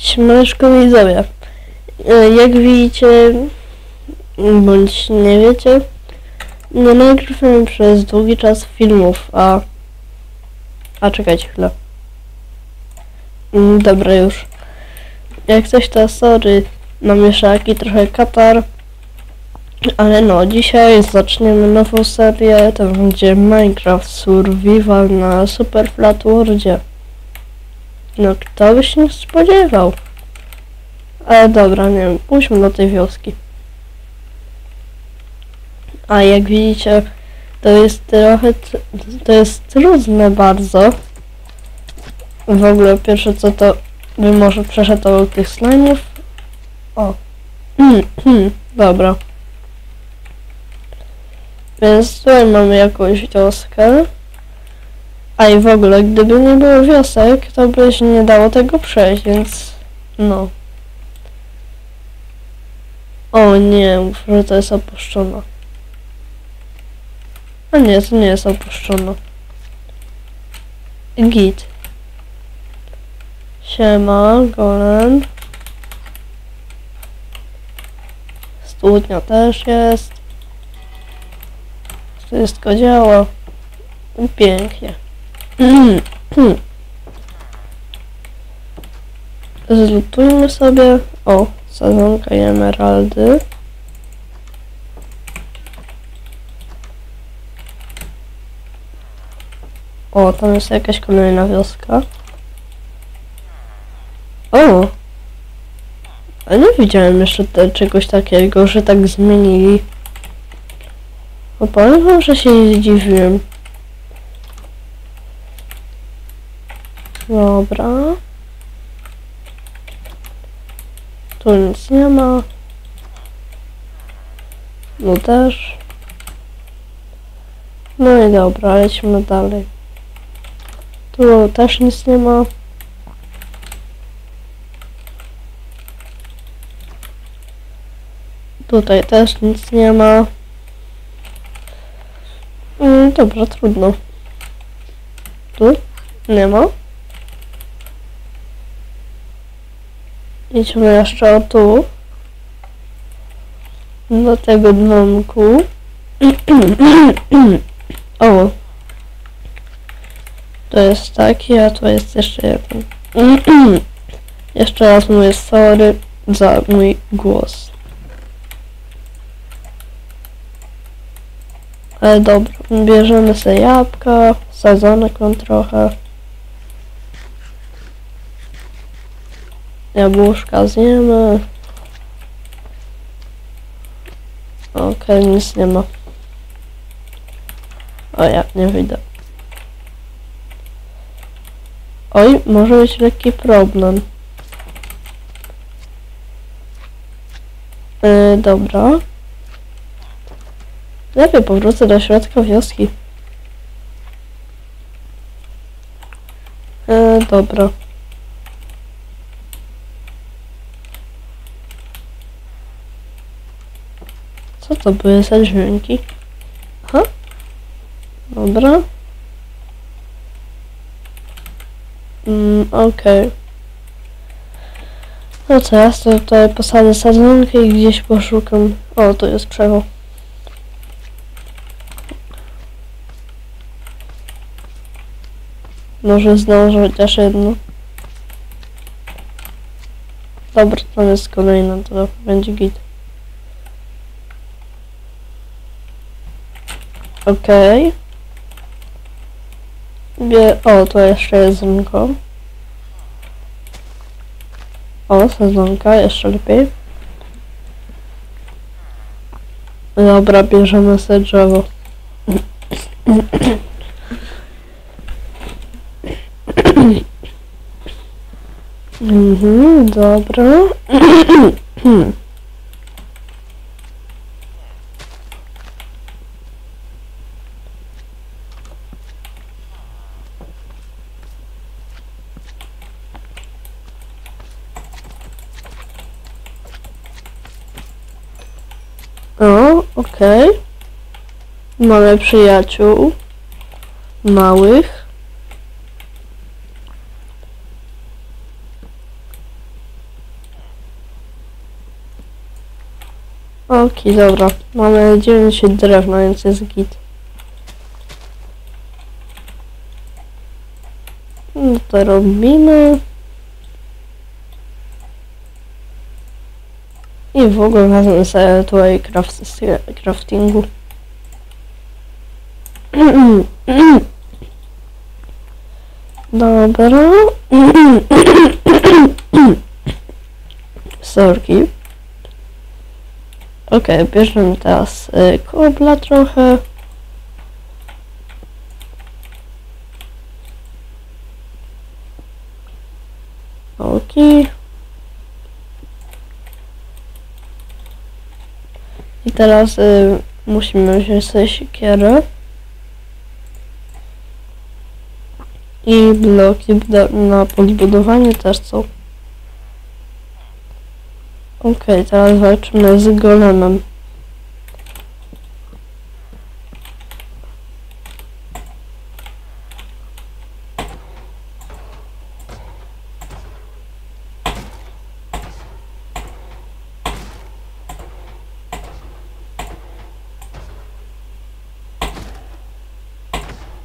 Siemaneczko. E, Jak widzicie, bądź nie wiecie, nie nagrywałem przez długi czas filmów, a... A czekajcie chwilę. Mm, Dobra już. Jak coś to sorry, mam mieszaki, trochę katar. Ale no, dzisiaj zaczniemy nową serię, to będzie Minecraft Survival na Super Flat Worldzie. No kto by się nie spodziewał? Ale dobra, nie wiem, pójdźmy do tej wioski. A jak widzicie, to jest trochę, tr- to jest trudne bardzo. W ogóle pierwsze co to, by może przeszedł obok tych slajmów. O. dobra. Więc tutaj mamy jakąś wioskę. A i w ogóle, gdyby nie było wiosek, to by się nie dało tego przejść, więc no. O nie, że to jest opuszczone. A nie, to nie jest opuszczone. Git. Siema, golem. Studnia też jest. Wszystko działa. Pięknie. Zlutujmy sobie. O, sadzonka i emeraldy. O, tam jest jakaś kolejna wioska. O! A nie widziałem jeszcze te, czegoś takiego, że tak zmienili. Bo powiem wam, że się zdziwiłem. Dobra. Tu nic nie ma. No też. No i dobra, lecimy dalej. Tu też nic nie ma. Tutaj też nic nie ma. Mm, dobra, trudno. Tu? Nie ma. Idźmy jeszcze tu. Do tego domku. o. To jest taki, a tu jest jeszcze jeden. jeszcze raz mówię sorry za mój głos. Ale dobra, bierzemy sobie jabłka, sadzonek mam trochę. Jabłuszka zjemy. Okej, nic nie ma. O ja, nie wyjdę. Oj, może być lekki problem. Yy, dobra. Lepiej powrócę do środka wioski. Yy, dobra. Co to były za dźwięki? Aha. Dobra. Mm, okej. No co, ja sobie tutaj posadzę sadzonkę i gdzieś poszukam. O, tu jest drzewo. Może zdążę chociaż jedno. Dobra, tam jest kolejna, to będzie git. Okej. Bie... O, to jeszcze jest. O, sezonka, jeszcze lepiej. Dobra, bierzemy sobie drzewo. Mhm, dobra. O, okej. Okay. Mamy przyjaciół. Małych. Okej, okay, dobra. Mamy 9 drewna, więc jest git. No to robimy. I w ogóle wezmę sobie tutaj craft, z craftingu. Dobra. Sorki. Okej, bierzemy teraz y, kobla trochę. Okej. I teraz y, musimy wziąć sobie siekierę. I bloki na podbudowanie też są. Okej, teraz walczymy z golemem.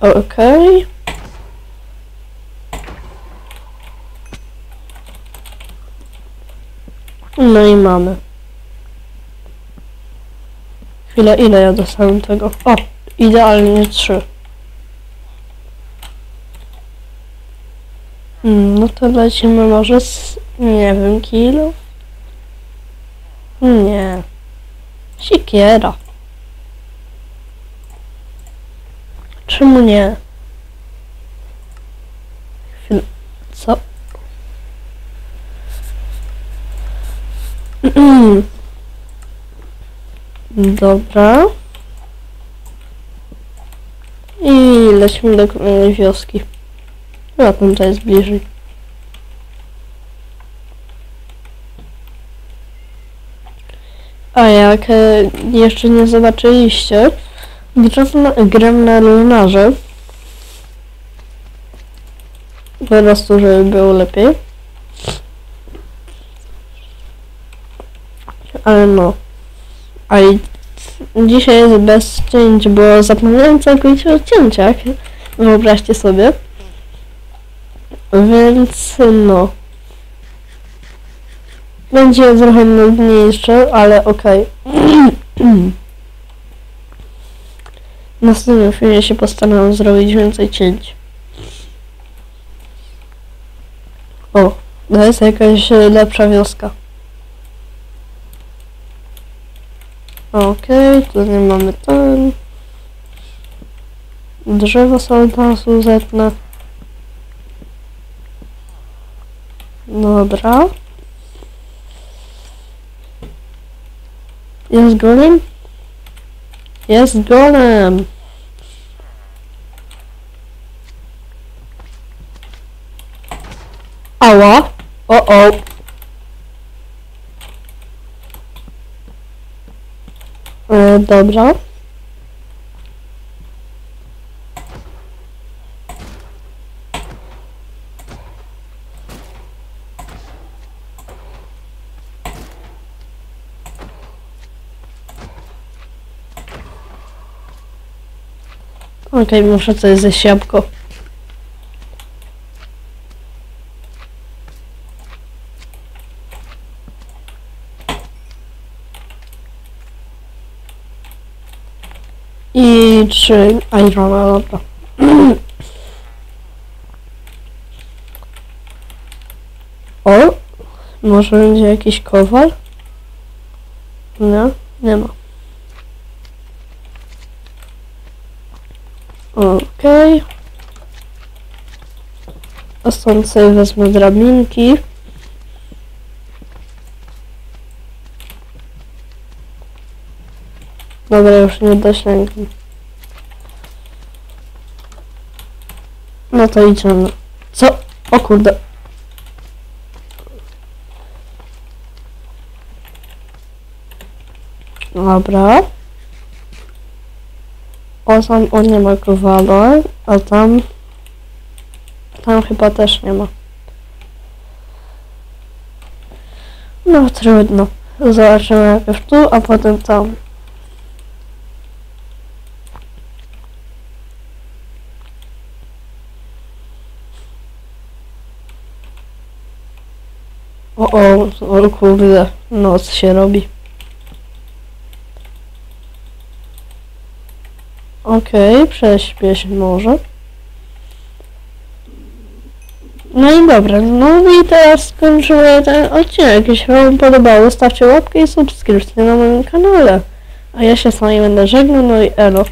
Okej. No i mamy. Chwilę, ile ja dostałem tego? O, idealnie trzy. Mm, No to lecimy może z, nie wiem, kilo? Nie. Siekiera. Czemu nie? Chwilę, co? Dobra. I lecimy do kolejnej wioski. No, tam to jest bliżej. A jak e, jeszcze nie zobaczyliście, gram na, gram na lunarze. Po prostu, żeby było lepiej. Ale no. A i dzisiaj jest bez cięć, bo zapomniałem całkowicie o cięciach. Wyobraźcie sobie. Więc no. Będzie trochę nudniejsze, ale okej. W następnym filmie się postaram zrobić więcej cięć. O, to jest jakaś e, lepsza wioska. Okej, tu nie mamy ten. Drzewo są teraz zetnę. Dobra. Jest golem? Jest golem! Ała! O o! E, dobra. Okej, muszę coś siapko. I trzy Irona. O, może będzie jakiś kowal? Nie, nie ma. Okej. A stąd sobie wezmę drabinki. Dobra, już nie dosięgam. No to idziemy. Co? O kurde. Dobra. O, tam o nie ma kowala, a tam... Tam chyba też nie ma. No trudno. Zobaczymy najpierw tu, a potem tam. O, o, o kurde, noc się robi. Okej, prześpię się może. No i dobra, no i teraz skończymy ten odcinek. Jeśli wam podobało, stawcie łapkę i subskrypcję na moim kanale. A ja się z wami będę żegnał, no i elo.